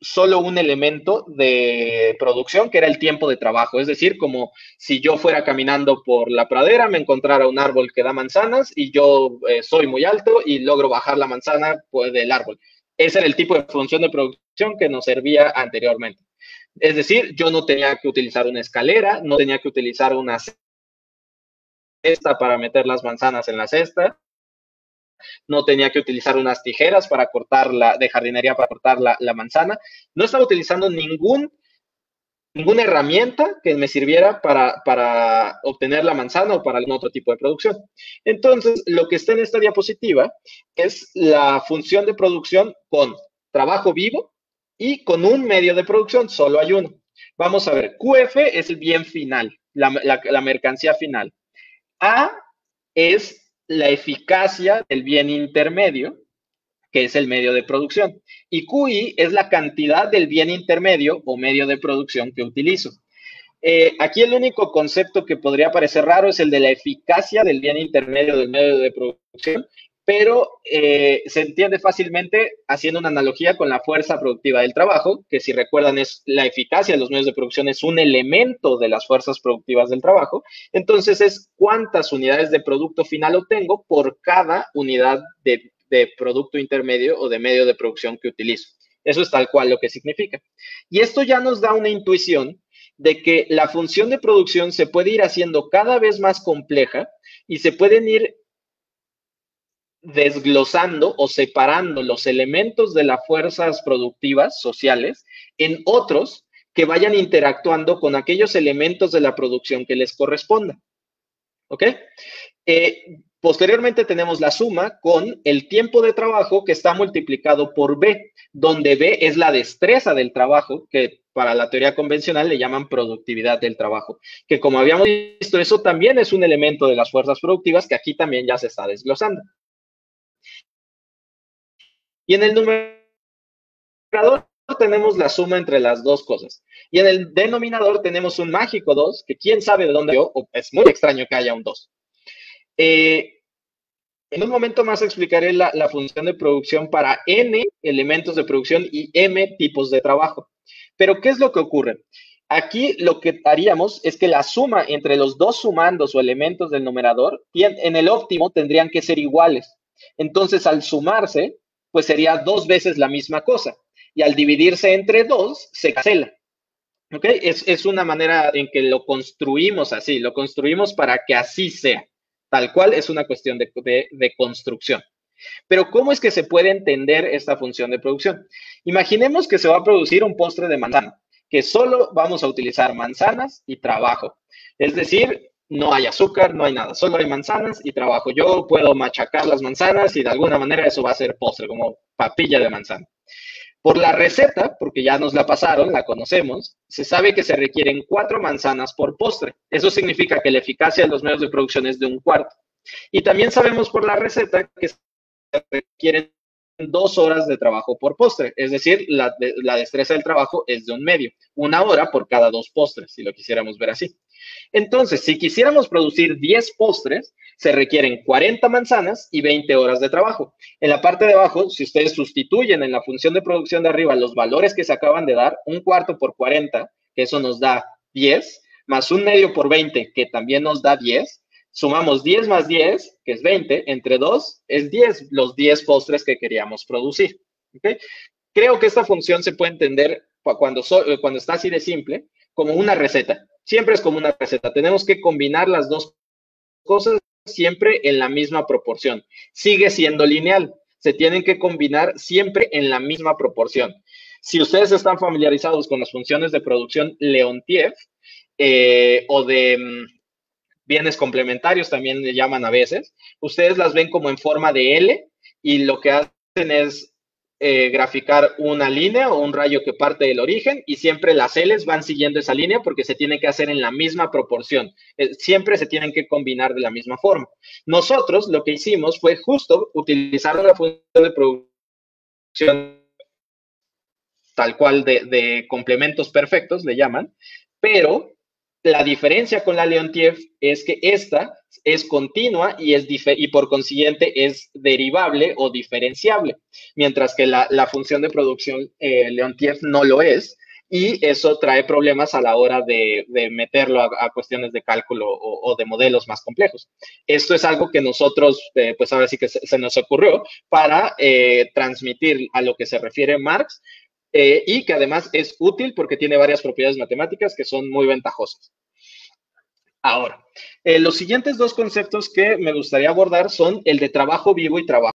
solo un elemento de producción que era el tiempo de trabajo. Es decir, como si yo fuera caminando por la pradera, me encontrara un árbol que da manzanas y yo eh, soy muy alto y logro bajar la manzana pues, del árbol. Ese era el tipo de función de producción que nos servía anteriormente. Es decir, yo no tenía que utilizar una escalera, no tenía que utilizar una cesta para meter las manzanas en la cesta, no tenía que utilizar unas tijeras para cortar la, de jardinería para cortar la, manzana, no estaba utilizando ningún, ninguna herramienta que me sirviera para, para obtener la manzana o para algún otro tipo de producción. Entonces, lo que está en esta diapositiva es la función de producción con trabajo vivo y con un medio de producción, solo hay uno. Vamos a ver, QF es el bien final, la, la mercancía final. A es la eficacia del bien intermedio, que es el medio de producción. Y QI es la cantidad del bien intermedio o medio de producción que utilizo. Eh, aquí el único concepto que podría parecer raro es el de la eficacia del bien intermedio del medio de producción, pero eh, se entiende fácilmente haciendo una analogía con la fuerza productiva del trabajo, que si recuerdan es la eficacia de los medios de producción es un elemento de las fuerzas productivas del trabajo, entonces es cuántas unidades de producto final obtengo por cada unidad de, de producto intermedio o de medio de producción que utilizo. Eso es tal cual lo que significa. Y esto ya nos da una intuición de que la función de producción se puede ir haciendo cada vez más compleja y se pueden ir desglosando o separando los elementos de las fuerzas productivas sociales en otros que vayan interactuando con aquellos elementos de la producción que les corresponda. ¿Ok? Eh, posteriormente tenemos la suma con el tiempo de trabajo que está multiplicado por B, donde B es la destreza del trabajo, que para la teoría convencional le llaman productividad del trabajo, que como habíamos visto, eso también es un elemento de las fuerzas productivas que aquí también ya se está desglosando. Y en el numerador tenemos la suma entre las dos cosas. Y en el denominador tenemos un mágico 2, que quién sabe de dónde o es muy extraño que haya un 2. Eh, en un momento más explicaré la, la, función de producción para n elementos de producción y m tipos de trabajo. Pero, ¿qué es lo que ocurre? Aquí lo que haríamos es que la suma entre los dos sumandos o elementos del numerador en el óptimo tendrían que ser iguales. Entonces, al sumarse, pues sería dos veces la misma cosa. Y al dividirse entre dos, se cancela. ¿Ok? Es, una manera en que lo construimos así, lo construimos para que así sea. Tal cual es una cuestión de, de construcción. Pero ¿cómo es que se puede entender esta función de producción? Imaginemos que se va a producir un postre de manzana, que solo vamos a utilizar manzanas y trabajo. Es decir, no hay azúcar, no hay nada, solo hay manzanas y trabajo. Yo puedo machacar las manzanas y de alguna manera eso va a ser postre, como papilla de manzana. Por la receta, porque ya nos la pasaron, la conocemos, se sabe que se requieren cuatro manzanas por postre. Eso significa que la eficacia de los medios de producción es de un cuarto. Y también sabemos por la receta que se requieren dos horas de trabajo por postre, es decir, la, destreza del trabajo es de un medio, una hora por cada dos postres, si lo quisiéramos ver así. Entonces, si quisiéramos producir 10 postres, se requieren 40 manzanas y 20 horas de trabajo. En la parte de abajo, si ustedes sustituyen en la función de producción de arriba los valores que se acaban de dar, un cuarto por 40, que eso nos da 10, más un medio por 20, que también nos da 10, sumamos 10 más 10, que es 20, entre 2 es 10, los 10 postres que queríamos producir. Creo que esta función se puede entender cuando, cuando está así de simple, como una receta. Siempre es como una receta. Tenemos que combinar las dos cosas siempre en la misma proporción. Sigue siendo lineal. Se tienen que combinar siempre en la misma proporción. Si ustedes están familiarizados con las funciones de producción Leontiev eh, o de mm, bienes complementarios, también le llaman a veces, ustedes las ven como en forma de L y lo que hacen es eh, graficar una línea o un rayo que parte del origen y siempre las L's van siguiendo esa línea porque se tiene que hacer en la misma proporción. Eh, siempre se tienen que combinar de la misma forma. Nosotros lo que hicimos fue justo utilizar la función de producción tal cual de, de complementos perfectos, le llaman, pero la diferencia con la Leontief es que esta es continua y, es y por consiguiente es derivable o diferenciable, mientras que la, función de producción eh, Leontief no lo es y eso trae problemas a la hora de, meterlo a, cuestiones de cálculo o, de modelos más complejos. Esto es algo que nosotros, eh, pues ahora sí que se, nos ocurrió para eh, transmitir a lo que se refiere Marx eh, y que además es útil porque tiene varias propiedades matemáticas que son muy ventajosas. Ahora, los siguientes dos conceptos que me gustaría abordar son el de trabajo vivo y trabajo